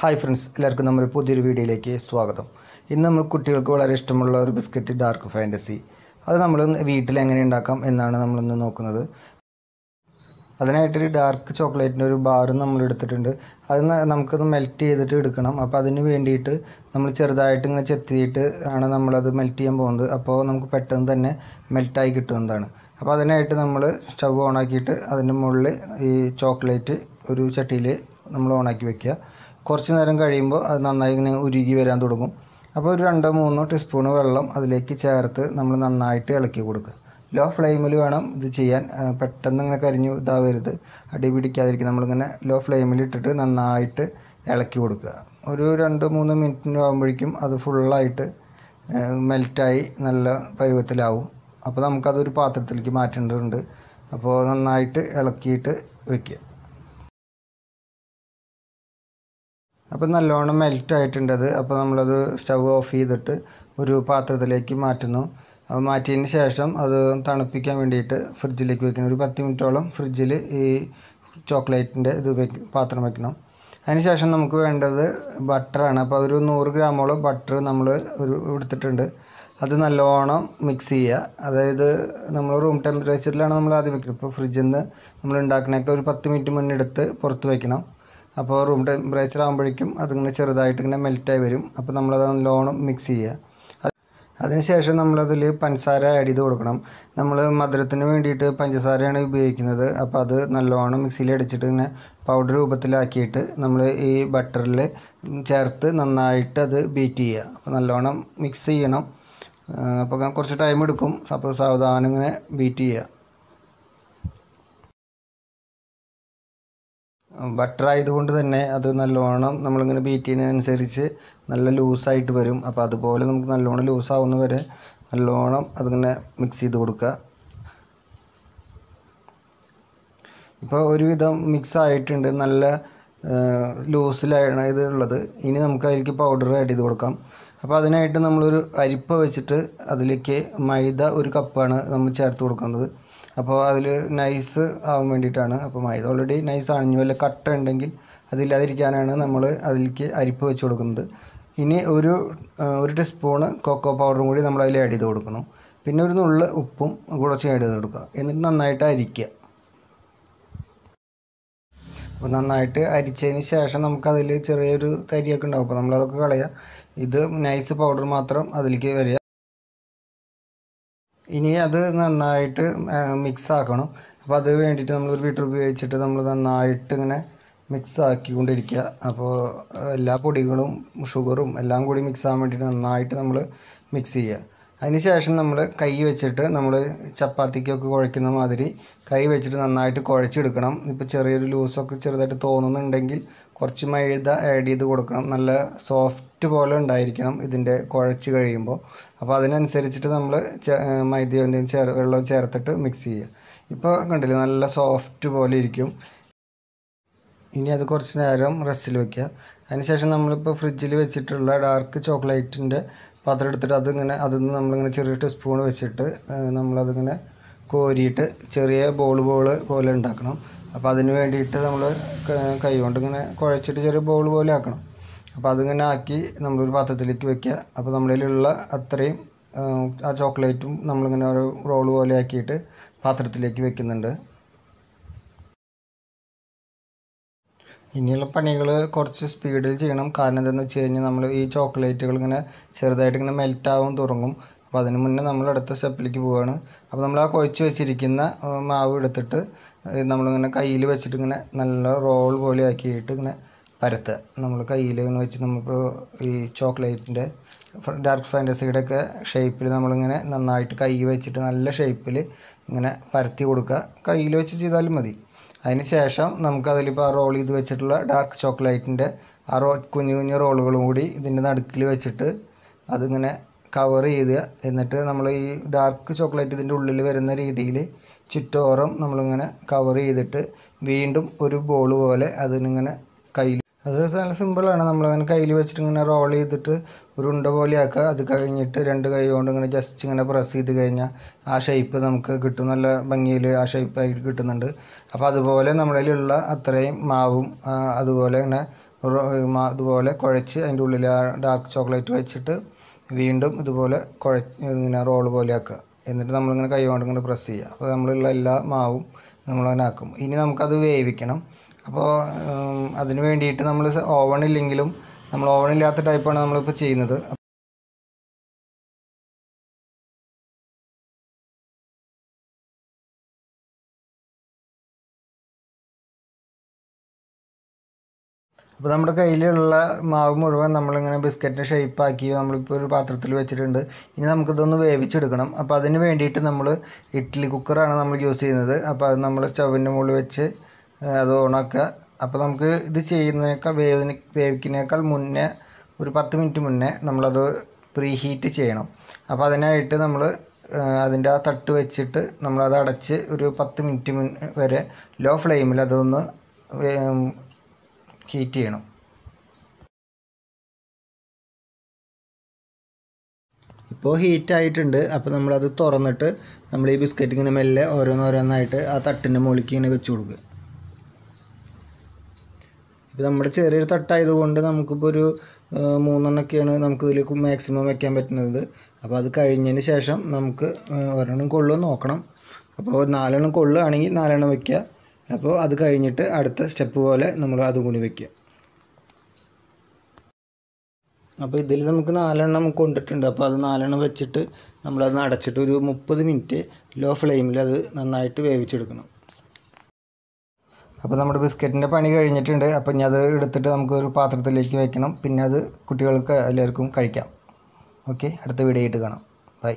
Hi friends എല്ലാവർക്കും നമ്മൾ പുതിയൊരു വീഡിയോയിലേക്ക് സ്വാഗതം. ഇന്ന് നമ്മൾ കുട്ടികൾക്ക് വളരെ ഇഷ്ടമുള്ള ഒരു ബിസ്ക്കറ്റ് ഡാർക്ക് ഫാന്റസി അത് നമ്മൾ വീട്ടിൽ എങ്ങനെ ഉണ്ടാക്കാം എന്നാണ് നമ്മളിന്ന് നോക്കുന്നത്. അതിനായിട്ടൊരു ഡാർക്ക് ചോക്ലേറ്റിന്റെ ഒരു ബാറും നമ്മൾ എടുത്തിട്ടുണ്ട്. അത് നമുക്കത് മെൽറ്റ് ചെയ്തിട്ട് എടുക്കണം. അപ്പോൾ അതിന് വേണ്ടിയിട്ട് നമ്മൾ ചെറുതായിട്ട് ഇങ്ങനെ ചെത്തിയിട്ട് ആണ് നമ്മളത് മെൽറ്റ് ചെയ്യാൻ പോകുന്നത്. അപ്പോൾ നമുക്ക് പെട്ടെന്ന് തന്നെ മെൽറ്റായി കിട്ടുന്നതാണ്. അപ്പോൾ അതിനായിട്ട് നമ്മൾ സ്റ്റവ് ഓണാക്കിയിട്ട് അതിന്റെ മുകളിൽ ഈ ചോക്ലേറ്റ് ഒരു ചട്ടിയിൽ നമ്മൾ ഓണാക്കി വെക്കുക. കുറച്ച് നേരം കഴിയുമ്പോൾ അത് നന്നായി ഇങ്ങനെ ഉരുകി വരാൻ തുടങ്ങും. അപ്പോൾ ഒരു രണ്ടോ മൂന്നോ ടീസ്പൂണ് വെള്ളം അതിലേക്ക് ചേർത്ത് നമ്മൾ നന്നായിട്ട് ഇളക്കി കൊടുക്കുക. ലോ ഫ്ലെയിമിൽ വേണം ഇത് ചെയ്യാൻ. പെട്ടെന്ന് ഇങ്ങനെ കരിഞ്ഞു ഇതാവരുത്. അടി പിടിക്കാതിരിക്കും നമ്മളിങ്ങനെ ലോ ഫ്ലെയിമിൽ ഇട്ടിട്ട് നന്നായിട്ട് ഇളക്കി കൊടുക്കുക. ഒരു രണ്ട് മൂന്ന് മിനിറ്റിന് ആകുമ്പോഴേക്കും അത് ഫുള്ളായിട്ട് മെൽറ്റായി നല്ല പരുവത്തിലാവും. അപ്പോൾ നമുക്കതൊരു പാത്രത്തിലേക്ക് മാറ്റേണ്ടതുണ്ട്. അപ്പോൾ നന്നായിട്ട് ഇളക്കിയിട്ട് വെക്കുക. അപ്പോൾ നല്ലോണം മെൽറ്റ് ആയിട്ടുണ്ടത് അപ്പോൾ നമ്മളത് സ്റ്റവ് ഓഫ് ചെയ്തിട്ട് ഒരു പാത്രത്തിലേക്ക് മാറ്റുന്നു. അപ്പോൾ മാറ്റിയതിന് ശേഷം അത് തണുപ്പിക്കാൻ വേണ്ടിയിട്ട് ഫ്രിഡ്ജിലേക്ക് വെക്കണം. ഒരു പത്ത് മിനിറ്റോളം ഫ്രിഡ്ജിൽ ഈ ചോക്ലേറ്റിന്റെ ഇത് പാത്രം വെക്കണം. അതിന് ശേഷം നമുക്ക് വേണ്ടത് ബട്ടറാണ് അപ്പോൾ അതൊരു നൂറ് ഗ്രാമോളം ബട്ടർ നമ്മൾ ഒരു എടുത്തിട്ടുണ്ട്. അത് നല്ലോണം മിക്സ് ചെയ്യുക. അതായത് നമ്മൾ റൂം ടെമ്പറേച്ചറിലാണ് നമ്മൾ ആദ്യം വെക്കുന്നത് ഇപ്പോൾ ഫ്രിഡ്ജിൽ നിന്ന് നമ്മൾ ഉണ്ടാക്കണേക്കെ ഒരു പത്ത് മിനിറ്റ് മുന്നേ എടുത്ത് പുറത്ത് വെക്കണം. അപ്പോൾ റൂം ടെമ്പറേച്ചർ ആകുമ്പോഴേക്കും അതിങ്ങനെ ചെറുതായിട്ട് ഇങ്ങനെ മെൽറ്റായി വരും. അപ്പോൾ നമ്മളത് ലോണും മിക്സ് ചെയ്യുക. അത് അതിനുശേഷം നമ്മളതിൽ പഞ്ചസാര ആഡ് ചെയ്ത് കൊടുക്കണം. നമ്മൾ മധുരത്തിന് വേണ്ടിയിട്ട് പഞ്ചസാരയാണ് ഉപയോഗിക്കുന്നത്. അപ്പോൾ അത് നല്ലോണം മിക്സിയിൽ അടിച്ചിട്ട് ഇങ്ങനെ പൗഡർ രൂപത്തിലാക്കിയിട്ട് നമ്മൾ ഈ ബട്ടറിൽ ചേർത്ത് നന്നായിട്ട് അത് ബീറ്റ് ചെയ്യുക. അപ്പോൾ നല്ലോണം മിക്സ് ചെയ്യണം. അപ്പോൾ കുറച്ച് ടൈം എടുക്കും. അപ്പോൾ സാവധാനം ഇങ്ങനെ ബീറ്റ് ചെയ്യുക. ബട്ടർ ആയതുകൊണ്ട് തന്നെ അത് നല്ലോണം നമ്മളിങ്ങനെ ബീറ്റ് ചെയ്യുന്നതിനനുസരിച്ച് നല്ല ലൂസായിട്ട് വരും. അപ്പോൾ അതുപോലെ നമുക്ക് നല്ലോണം ലൂസാവുന്ന വരെ നല്ലോണം അതിങ്ങനെ മിക്സ് ചെയ്ത് കൊടുക്കുക ഇപ്പോൾ ഒരുവിധം മിക്സ് ആയിട്ടുണ്ട്. നല്ല ലൂസിലാണ് ഇത് ഉള്ളത്. ഇനി നമുക്ക് അതിലേക്ക് പൗഡർ ആഡ് ചെയ്ത് കൊടുക്കാം. അപ്പോൾ അതിനായിട്ട് നമ്മളൊരു അരിപ്പ വെച്ചിട്ട് അതിലേക്ക് മൈദ ഒരു കപ്പാണ് നമ്മൾ ചേർത്ത് കൊടുക്കുന്നത്. അപ്പോൾ അതിൽ നൈസ് ആവാൻ വേണ്ടിയിട്ടാണ്. അപ്പോൾ മൈദ ഓൾറെഡി നൈസ് ആണെങ്കിൽ വല്ല കട്ട ഉണ്ടെങ്കിൽ അതില്ലാതിരിക്കാനാണ് നമ്മൾ അതിലേക്ക് അരിപ്പ് വെച്ച് കൊടുക്കുന്നത്. ഇനി ഒരു ഒരു ടീസ്പൂണ് കൊക്കോ പൗഡറും കൂടി നമ്മൾ അതിൽ ആഡ് ചെയ്ത് കൊടുക്കണം. പിന്നെ ഒരു നുള്ള് ഉപ്പും കുറച്ച് ആഡ് ചെയ്ത് കൊടുക്കുക. എന്നിട്ട് നന്നായിട്ട് അരിക്കുക. അപ്പോൾ നന്നായിട്ട് അരിച്ചതിന് ശേഷം നമുക്കതിൽ ചെറിയൊരു തരിയൊക്കെ ഉണ്ടാവും. അപ്പോൾ നമ്മളതൊക്കെ കളയുക. ഇത് നൈസ് പൗഡർ മാത്രം അതിലേക്ക് വരിക. ഇനി അത് നന്നായിട്ട് മിക്സ് ആക്കണം. അപ്പോൾ അത് വേണ്ടിയിട്ട് നമ്മളൊരു ബീറ്റർ ഉപയോഗിച്ചിട്ട് നമ്മൾ നന്നായിട്ട് ഇങ്ങനെ മിക്സ് ആക്കിക്കൊണ്ടിരിക്കുക അപ്പോൾ എല്ലാ പൊടികളും ഷുഗറും എല്ലാം കൂടി മിക്സ് ആകാൻ വേണ്ടിയിട്ട് നന്നായിട്ട് നമ്മൾ മിക്സ് ചെയ്യുക. അതിന് ശേഷം നമ്മൾ കൈ വെച്ചിട്ട് നമ്മൾ ചപ്പാത്തിക്കൊക്കെ കുഴയ്ക്കുന്ന മാതിരി കൈ വെച്ചിട്ട് നന്നായിട്ട് കുഴച്ചെടുക്കണം. ഇപ്പോൾ ചെറിയൊരു ലൂസൊക്കെ ചെറുതായിട്ട് തോന്നുന്നുണ്ടെങ്കിൽ കുറച്ച് മൈദ ആഡ് ചെയ്ത് കൊടുക്കണം. നല്ല സോഫ്റ്റ് പോലെ ഉണ്ടായിരിക്കണം ഇതിന്റെ കുഴച്ച് കഴിയുമ്പോൾ അപ്പോൾ അതിനനുസരിച്ചിട്ട് നമ്മൾ മൈദയോ എന്തെങ്കിലും ചേർ വെള്ളം ചേർത്തിട്ട് മിക്സ് ചെയ്യുക. ഇപ്പോൾ കണ്ടില്ലേ നല്ല സോഫ്റ്റ് പോലെ ഇരിക്കും. ഇനി അത് കുറച്ച് നേരം റെസ്റ്റിൽ വെക്കുക. അതിനുശേഷം നമ്മളിപ്പോൾ ഫ്രിഡ്ജിൽ വെച്ചിട്ടുള്ള ഡാർക്ക് ചോക്ലേറ്റിന്റെ പാത്രം എടുത്തിട്ട് അതിങ്ങനെ അതിൽ നിന്ന് നമ്മളിങ്ങനെ ചെറിയ സ്പൂൺ വെച്ചിട്ട് നമ്മളതിങ്ങനെ കോരിയിട്ട് ചെറിയ ബോൾ ബോൾ പോലെ ഉണ്ടാക്കണം. അപ്പോൾ അതിന് വേണ്ടിയിട്ട് നമ്മൾ കൈ കൊണ്ട് ഇങ്ങനെ കുഴച്ചിട്ട് ചെറിയ ബോൾ പോലെ ആക്കണം. അപ്പോൾ അതിങ്ങനെ ആക്കി നമ്മളൊരു പാത്രത്തിലേക്ക് വെക്കുക. അപ്പോൾ നമ്മളിലുള്ള അത്രയും ആ ചോക്ലേറ്റും നമ്മളിങ്ങനെ ഒരു റോൾ പോലെ ആക്കിയിട്ട് പാത്രത്തിലേക്ക് വെക്കുന്നുണ്ട്. ഇനിയുള്ള പണികൾ കുറച്ച് സ്പീഡിൽ ചെയ്യണം. കാരണം എന്താണെന്ന് വെച്ച് കഴിഞ്ഞാൽ നമ്മൾ ഈ ചോക്ലേറ്റുകൾ ഇങ്ങനെ ചെറുതായിട്ട് ഇങ്ങനെ മെൽറ്റ് ആവാൻ തുടങ്ങും. അപ്പോൾ അതിന് മുന്നേ നമ്മൾ അടുത്ത സ്റ്റെപ്പിലേക്ക് പോവുകയാണ് അപ്പോൾ നമ്മൾ ആ കുഴച്ച് വെച്ചിരിക്കുന്ന മാവ് എടുത്തിട്ട് നമ്മളിങ്ങനെ കയ്യിൽ വെച്ചിട്ട് ഇങ്ങനെ നല്ല റോൾ പോലെ ആക്കിയിട്ട് ഇങ്ങനെ പരത്തുക. നമ്മൾ കയ്യിൽ ഇങ്ങനെ വെച്ച് നമ്മളിപ്പോൾ ഈ ചോക്ലേറ്റിന്റെ ഡാർക്ക് ഫാന്റസിയുടെ ഒക്കെ ഷേപ്പിൽ നമ്മളിങ്ങനെ നന്നായിട്ട് കൈ വെച്ചിട്ട് നല്ല ഷേപ്പിൽ ഇങ്ങനെ പരത്തി കൊടുക്കുക. കയ്യിൽ വെച്ച് ചെയ്താലും മതി. അതിന് ശേഷം നമുക്കതിലിപ്പോൾ ആ റോൾ ചെയ്ത് വെച്ചിട്ടുള്ള ഡാർക്ക് ചോക്ലേറ്റിന്റെ ആ റോ കുഞ്ഞു കുഞ്ഞു റോളുകളും കൂടി ഇതിന്റെ നടുക്കിൽ വെച്ചിട്ട് അതിങ്ങനെ കവർ ചെയ്ത് എന്നിട്ട് നമ്മൾ ഈ ഡാർക്ക് ചോക്ലേറ്റ് ഇതിന്റെ ഉള്ളിൽ വരുന്ന രീതിയിൽ ചുറ്റോറം നമ്മളിങ്ങനെ കവർ ചെയ്തിട്ട് വീണ്ടും ഒരു ബോൾ പോലെ അതിനിങ്ങനെ കയ്യിൽ അത് നല്ല സിമ്പിളാണ് നമ്മളങ്ങനെ കയ്യിൽ വെച്ചിട്ട് ഇങ്ങനെ റോൾ ചെയ്തിട്ട് ഒരു ഉണ്ട പോലെ ആക്കുക. അത് കഴിഞ്ഞിട്ട് രണ്ട് കൈ കൊണ്ട് ഇങ്ങനെ ജസ്റ്റ് ഇങ്ങനെ പ്രസ് ചെയ്ത് കഴിഞ്ഞാൽ ആ ഷേപ്പ് നമുക്ക് കിട്ടും. നല്ല ഭംഗിയിൽ ആ ഷേപ്പായിട്ട് കിട്ടുന്നുണ്ട്. അപ്പോൾ അതുപോലെ നമ്മളിലുള്ള അത്രയും മാവും അതുപോലെ ഇങ്ങനെ അതുപോലെ കുഴച്ച് അതിന്റെ ഉള്ളിൽ ആ ഡാർക്ക് ചോക്ലേറ്റ് വെച്ചിട്ട് വീണ്ടും ഇതുപോലെ കുഴ ഇങ്ങനെ റോൾ പോലെ ആക്കുക. എന്നിട്ട് നമ്മളിങ്ങനെ കൈ കൊണ്ട് ഇങ്ങനെ പ്രസ് ചെയ്യുക. അപ്പോൾ നമ്മളുള്ള എല്ലാ മാവും നമ്മളങ്ങനെ ആക്കും. ഇനി നമുക്കത് വേവിക്കണം. അപ്പോൾ അതിന് വേണ്ടിയിട്ട് നമ്മൾ ഓവൺ ഇല്ലെങ്കിലും നമ്മൾ ഓവൺ ഇല്ലാത്ത ടൈപ്പാണ് നമ്മളിപ്പോൾ ചെയ്യുന്നത്. അപ്പോൾ നമ്മുടെ കയ്യിലുള്ള മാവ് മുഴുവൻ നമ്മളിങ്ങനെ ബിസ്ക്കറ്റിന് ഷേപ്പാക്കി നമ്മളിപ്പോൾ ഒരു പാത്രത്തിൽ വെച്ചിട്ടുണ്ട്. ഇനി നമുക്കിതൊന്ന് വേവിച്ചെടുക്കണം. അപ്പോൾ അതിന് വേണ്ടിയിട്ട് നമ്മൾ ഇഡ്ഡലി കുക്കറാണ് നമ്മൾ യൂസ് ചെയ്യുന്നത്. അപ്പോൾ അത് നമ്മൾ സ്റ്റവിന്റെ മുകളിൽ വെച്ച് അത് ഓണാക്കുക. അപ്പോൾ നമുക്ക് ഇത് ചെയ്യുന്നതിനേക്കാൾ വേവിന് വേവിക്കുന്നതിനേക്കാൾ മുന്നേ ഒരു പത്ത് മിനിറ്റ് മുന്നേ നമ്മളത് പ്രീ ഹീറ്റ് ചെയ്യണം. അപ്പോൾ അതിനായിട്ട് നമ്മൾ അതിന്റെ ആ തട്ട് വെച്ചിട്ട് നമ്മളത് അടച്ച് ഒരു പത്ത് മിനിറ്റ് മുൻ വരെ ലോ ഫ്ലെയിമിൽ അതൊന്ന് ഹീറ്റ് ചെയ്യണം. ഇപ്പോൾ ഹീറ്റ് ആയിട്ടുണ്ട്. അപ്പോൾ നമ്മളത് തുറന്നിട്ട് നമ്മൾ ഈ ബിസ്ക്കറ്റ് ഇങ്ങനെ മെല്ലെ ഓരോന്നോരോന്നായിട്ട് ആ തട്ടിന്റെ മുകളിലേക്ക് ഇങ്ങനെ വെച്ച് കൊടുക്കുക. ഇപ്പോൾ നമ്മുടെ ചെറിയൊരു തട്ടായതുകൊണ്ട് നമുക്കിപ്പോൾ ഒരു മൂന്നെണ്ണൊക്കെയാണ് നമുക്ക് ഇതിലേക്ക് മാക്സിമം വയ്ക്കാൻ പറ്റുന്നത്. അപ്പോൾ അത് കഴിഞ്ഞതിന് ശേഷം നമുക്ക് ഒരെണ്ണം കൊള്ളും നോക്കണം. അപ്പോൾ നാലെണ്ണം കൊള്ളുകയാണെങ്കിൽ നാലെണ്ണം വയ്ക്കുക അപ്പോൾ അത് കഴിഞ്ഞിട്ട് അടുത്ത സ്റ്റെപ്പ് പോലെ നമ്മൾ അതും കൂടി വയ്ക്കുക അപ്പോൾ ഇതിൽ നമുക്ക് നാലെണ്ണം കൊണ്ടിട്ടുണ്ട്. അപ്പോൾ അത് നാലെണ്ണം വെച്ചിട്ട് നമ്മളത് അടച്ചിട്ട് ഒരു മുപ്പത് മിനിറ്റ് ലോ ഫ്ലെയിമിൽ അത് നന്നായിട്ട് വേവിച്ചെടുക്കണം. അപ്പോൾ നമ്മുടെ ബിസ്ക്കറ്റിന്റെ പണി കഴിഞ്ഞിട്ടുണ്ട്. അപ്പോൾ ഇനി അത് എടുത്തിട്ട് നമുക്ക് ഒരു പാത്രത്തിലേക്ക് വെക്കണം. പിന്നെ അത് കുട്ടികൾക്ക് എല്ലാവർക്കും കഴിക്കാം. ഓക്കെ? അടുത്ത വീഡിയോ ആയിട്ട് കാണാം. ബൈ.